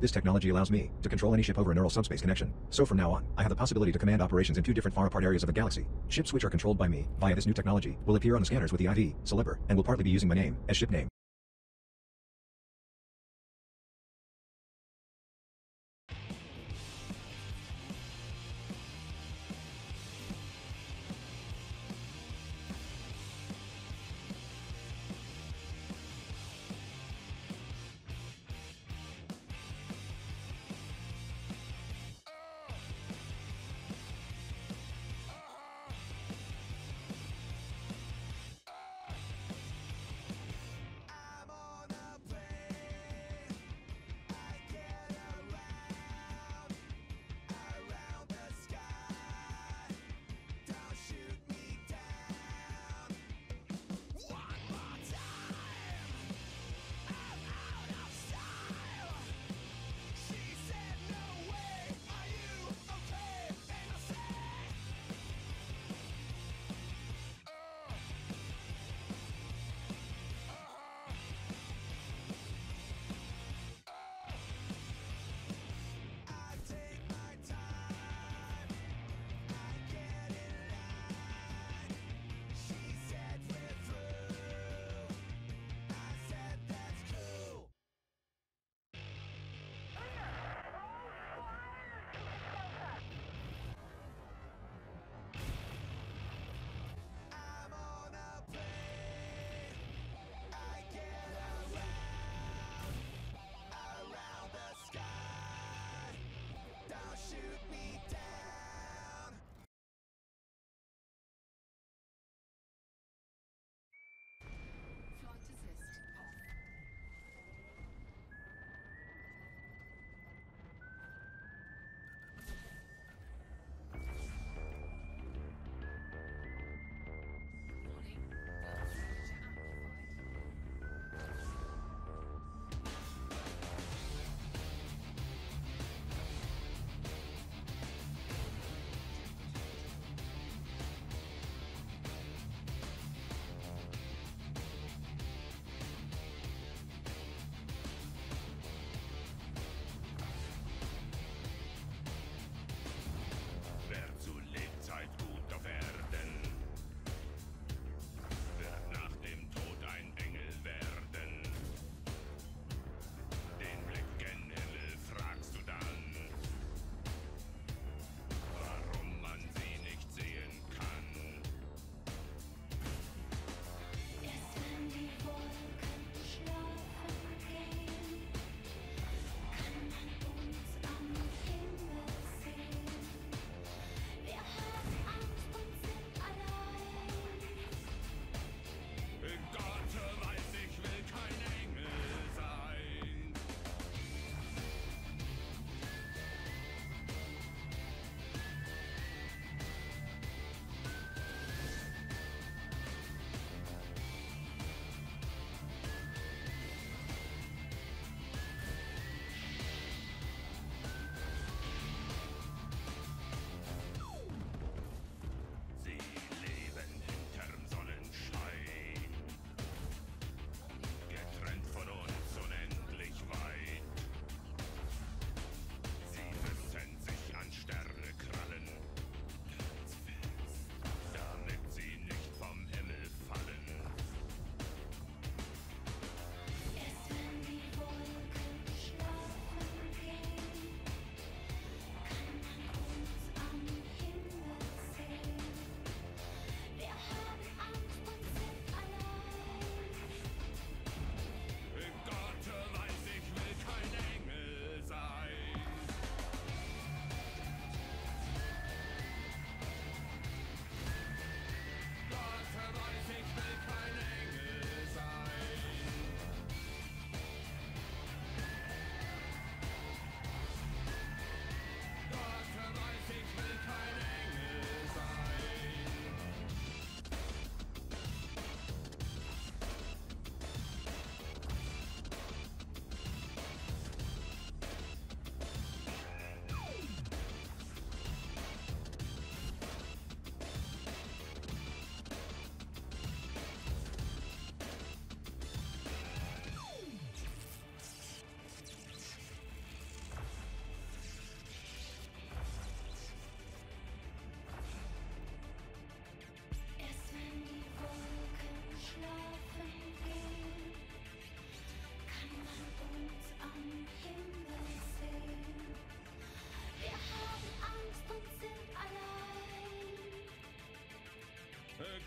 This technology allows me to control any ship over a neural subspace connection. So from now on, I have the possibility to command operations in two different far apart areas of the galaxy. Ships which are controlled by me via this new technology will appear on the scanners with the IV, Celeber, and will partly be using my name as ship name.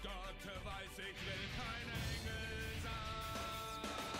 Gotte weiß, ich will kein Engel sein.